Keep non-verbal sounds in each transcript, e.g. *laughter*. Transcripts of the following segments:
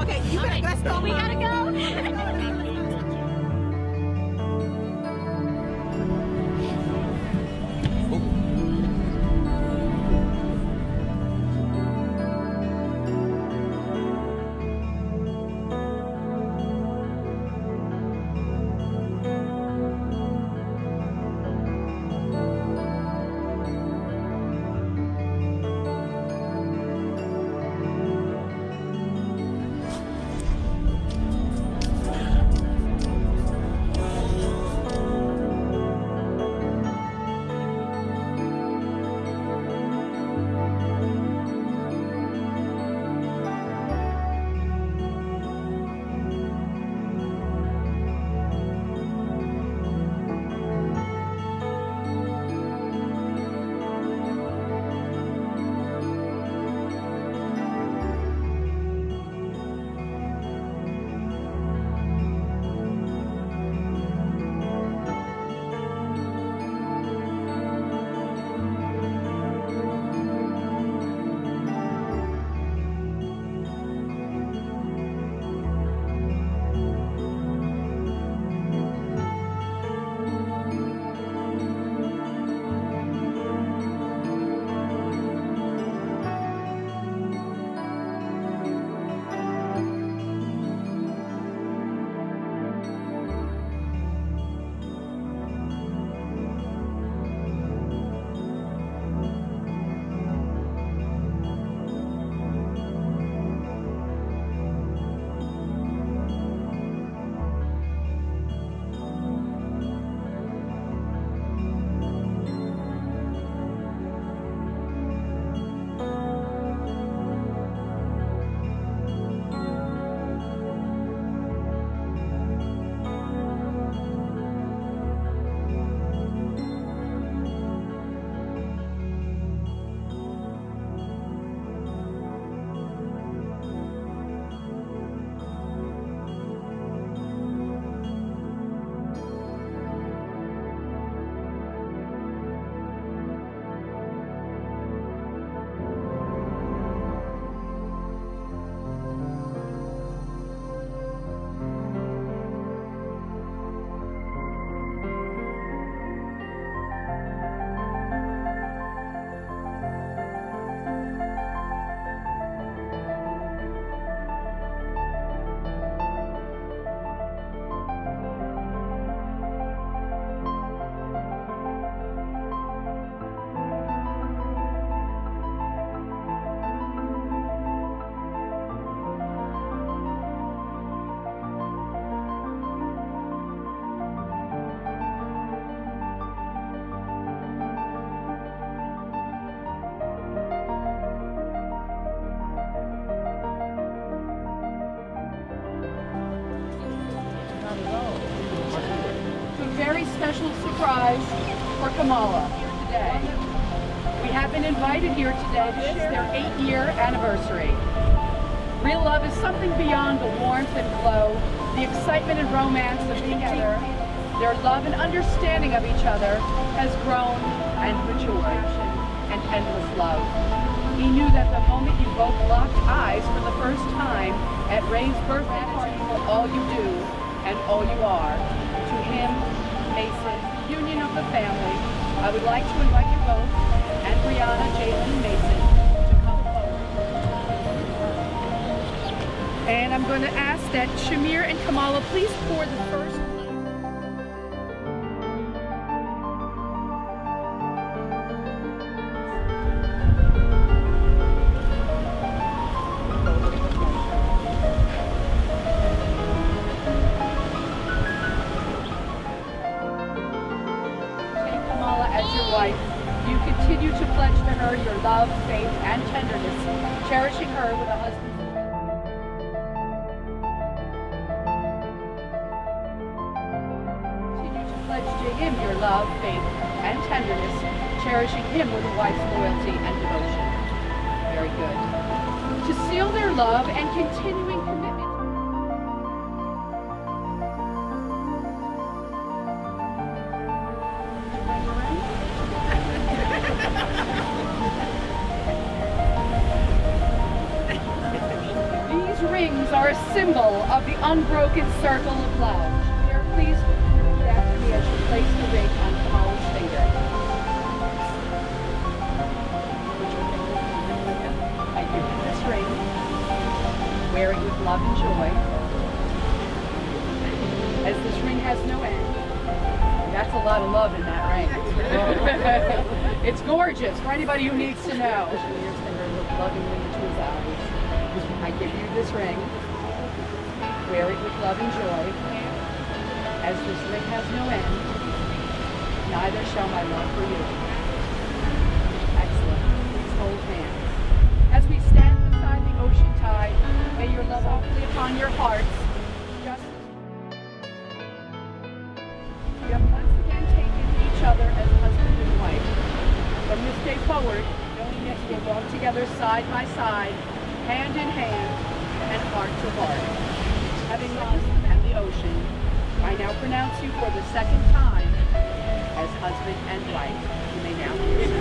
Okay, you gotta, let's go. We gotta go. Surprise for Kamahla today. We have been invited here today to share their eight-year anniversary. Real love is something beyond the warmth and glow, the excitement and romance of being together. Their love and understanding of each other has grown and matured, and endless love. He knew that the moment you both locked eyes for the first time at Ray's birthday party all you do and all you are, to him, Mason, the family, I would like to invite you both, and Brianna, Jalen, Mason, to come forward. And I'm going to ask that Shamir and Kamahla please pour the first. To him your love, faith, and tenderness, cherishing him with a wife's loyalty and devotion. Very good. to seal their love and continuing commitment. These rings are a symbol of the unbroken circle of love. We are pleased place the ring on Kamahla's finger. I give you this ring, wear it with love and joy, as this ring has no end. That's a lot of love in that ring. *laughs* it's gorgeous for anybody who needs to know. I give you this ring. Wear it with love and joy. As this ring has no end, neither shall my love for you. Excellent. Please hold hands. As we stand beside the ocean tide, may your love softly upon your hearts. Just we have once again taken each other as husband and wife. From this day forward, knowing that we will walk together side by side, hand in hand, and heart to heart. Having lost at the ocean, I now pronounce you for the second time husband and wife. You may now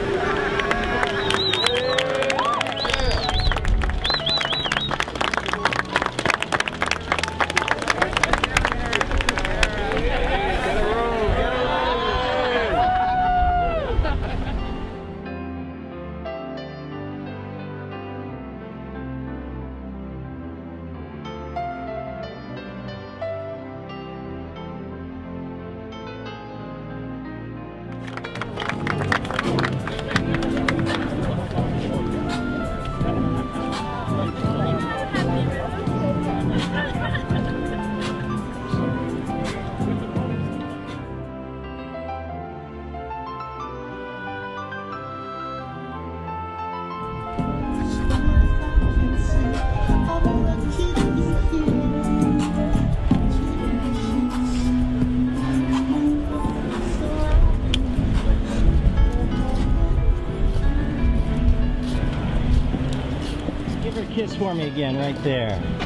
for me again, right there.